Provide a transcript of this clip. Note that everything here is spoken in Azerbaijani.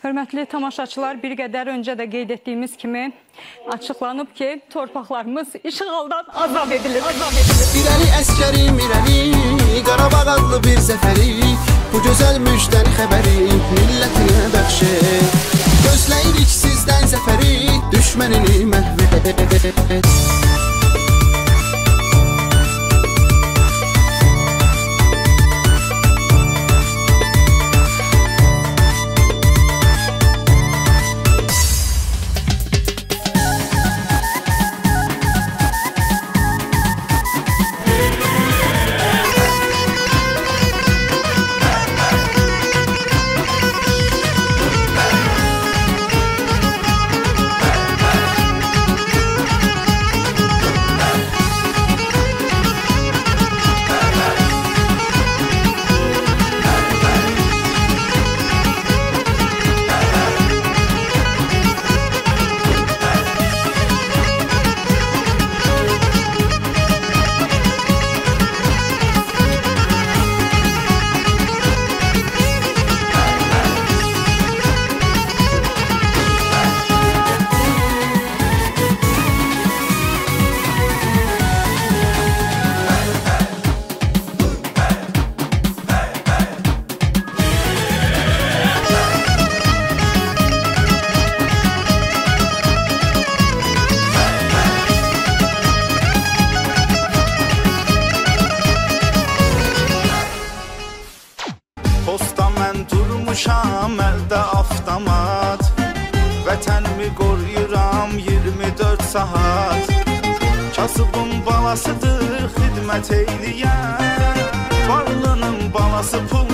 Hörmətli tamaşaçılar, bir qədər öncə də qeyd etdiyimiz kimi açıqlanıb ki, torpaqlarımız işğaldan azad edilir. Azad edilir. İrəli əskərim, irəli Qarabağ adlı bir zəfəri Bu gözəl müjdəni xəbəri millətinə bəxş et Gözləyirik sizdən zəfəri Düşmənini məhv et mən durmuşam əldə avtomat Vətənimi qoruyuram 24 saat? Kasıbın balasıdır xidmət eyləyən. Varlının balası kamsavat